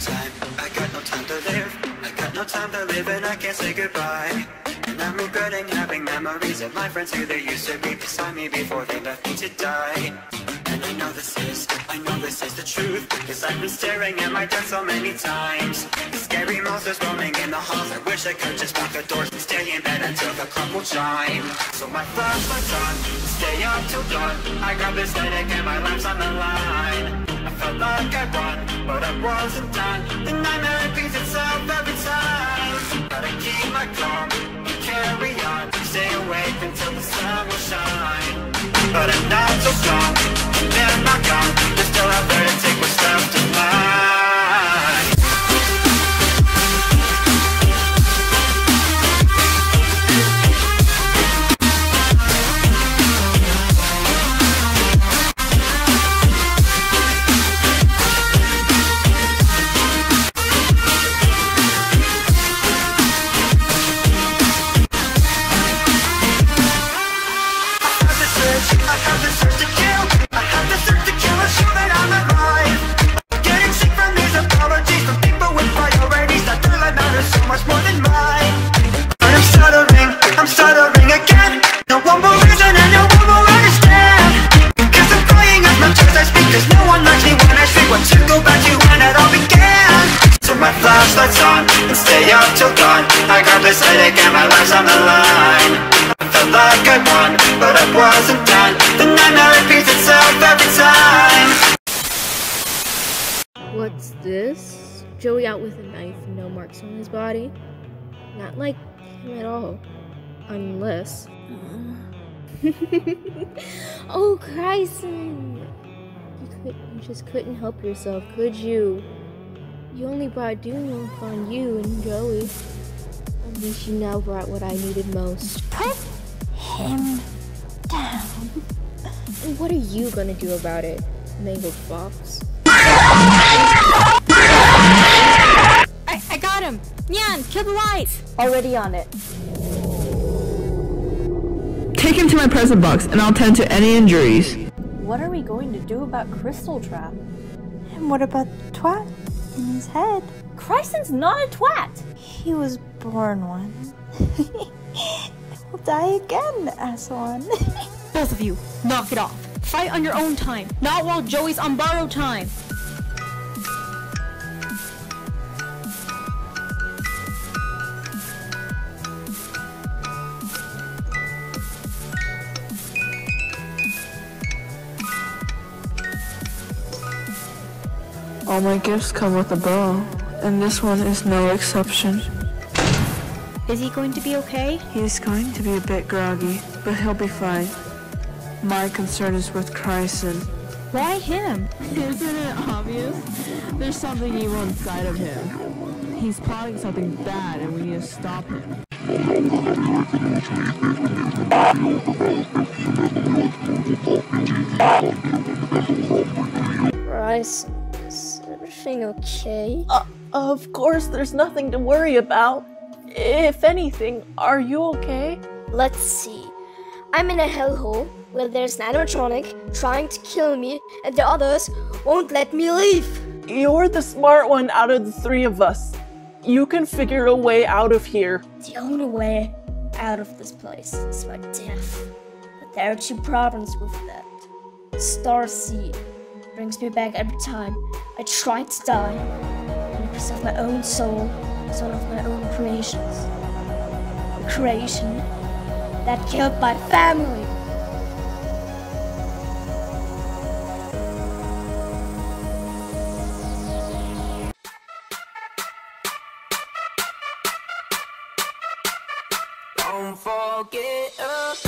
time, I got no time to live. I got no time to live and I can't say goodbye. And I'm regretting having memories of my friends who they used to be beside me before they left me to die. And I know this is, I this is the truth Cause I've been staring at my death so many times. The scary monsters roaming in the halls. I wish I could just lock the doors and stay in bed until the clock will chime. So my flashlight's on, stay up till dawn. I got this headache and my life's on the line. I felt like I won, but I wasn't done. The nightmare repeats itself every time. Gotta keep my calm, carry on. Stay awake until the sun will shine. But I'm not so strong, my gun, just till I'm 32 dawn I got this headache and my life's on the line I felt like I won, but I wasn't done The nightmare repeats itself every time What's this? Joey out with a knife, no marks on his body. Not like him at all. Unless. Uh, oh, Kryson! You, you just couldn't help yourself, could you? You only brought doom upon you and Joey. At least you now brought what I needed most. Put him down. And what are you gonna do about it, Mangled Fox? I, I got him. Nyan, kill the lights. Already on it. Take him to my present box and I'll tend to any injuries. What are we going to do about Crystal Trap? And what about the twat in his head? Kryson's not a twat! He was born one. He'll die again as one. Both of you, knock it off. Fight on your own time, not while Joey's on borrowed time. All my gifts come with a bow, and this one is no exception. Is he going to be okay? He's going to be a bit groggy, but he'll be fine. My concern is with Kryson. Why him? Isn't it obvious? There's something evil inside of him. He's plotting something bad and we need to stop him. Bryson, is everything okay? Uh, of course, there's nothing to worry about. If anything, are you okay? Let's see. I'm in a hellhole where there's an animatronic trying to kill me, and the others won't let me leave. You're the smart one out of the three of us. You can figure a way out of here. The only way out of this place is by death. But there are two problems with that. Star Seed brings me back every time I try to die. And of my own soul, one of my own creations. A creation that killed my family. Don't forget about